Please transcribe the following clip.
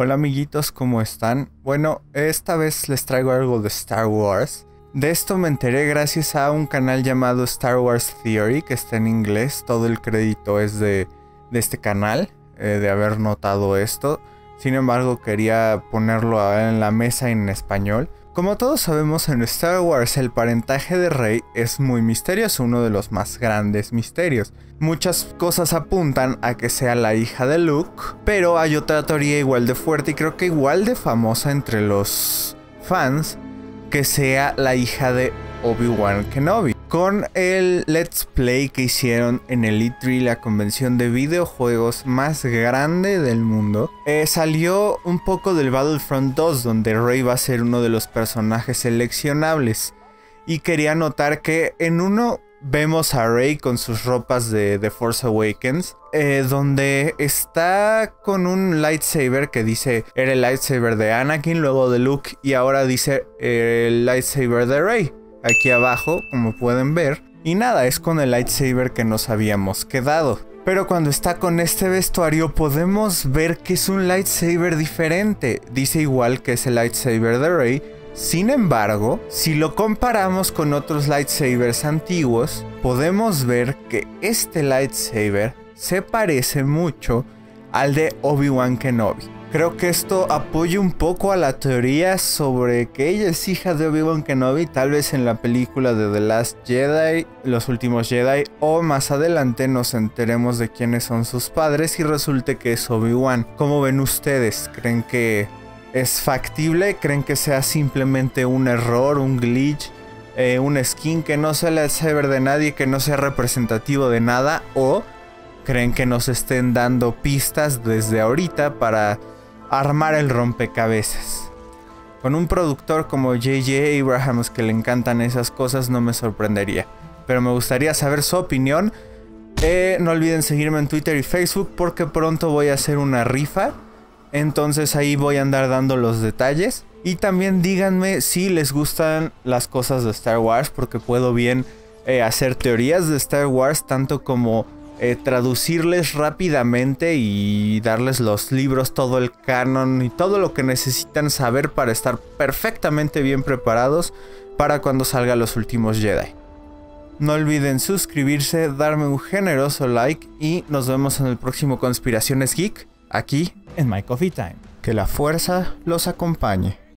Hola amiguitos, ¿cómo están? Bueno, esta vez les traigo algo de Star Wars. De esto me enteré gracias a un canal llamado Star Wars Theory, que está en inglés. Todo el crédito es de, de este canal, eh, de haber notado esto. Sin embargo, quería ponerlo en la mesa en español. Como todos sabemos, en Star Wars el parentaje de Rey es muy misterioso, uno de los más grandes misterios. Muchas cosas apuntan a que sea la hija de Luke, pero hay otra teoría igual de fuerte y creo que igual de famosa entre los fans, que sea la hija de Obi-Wan Kenobi con el Let's Play que hicieron en el E3, la convención de videojuegos más grande del mundo, eh, salió un poco del Battlefront 2, donde Rey va a ser uno de los personajes seleccionables. Y quería notar que en uno vemos a Rey con sus ropas de The Force Awakens, eh, donde está con un lightsaber que dice era el lightsaber de Anakin, luego de Luke y ahora dice el lightsaber de Rey aquí abajo, como pueden ver. Y nada, es con el lightsaber que nos habíamos quedado. Pero cuando está con este vestuario podemos ver que es un lightsaber diferente. Dice igual que es el lightsaber de Rey. Sin embargo, si lo comparamos con otros lightsabers antiguos, podemos ver que este lightsaber se parece mucho al de Obi-Wan Kenobi. Creo que esto apoya un poco a la teoría sobre que ella es hija de Obi-Wan Kenobi, tal vez en la película de The Last Jedi, Los Últimos Jedi, o más adelante nos enteremos de quiénes son sus padres y resulte que es Obi-Wan. ¿Cómo ven ustedes? ¿Creen que es factible? ¿Creen que sea simplemente un error, un glitch? Eh, un skin que no sea el saber de nadie, que no sea representativo de nada, o creen que nos estén dando pistas desde ahorita para armar el rompecabezas. Con un productor como JJ Abrahams que le encantan esas cosas no me sorprendería. Pero me gustaría saber su opinión. Eh, no olviden seguirme en Twitter y Facebook porque pronto voy a hacer una rifa. Entonces ahí voy a andar dando los detalles. Y también díganme si les gustan las cosas de Star Wars porque puedo bien eh, hacer teorías de Star Wars tanto como eh, traducirles rápidamente y darles los libros, todo el canon y todo lo que necesitan saber para estar perfectamente bien preparados para cuando salga los últimos Jedi. No olviden suscribirse, darme un generoso like y nos vemos en el próximo Conspiraciones Geek aquí en My Coffee Time. Que la fuerza los acompañe.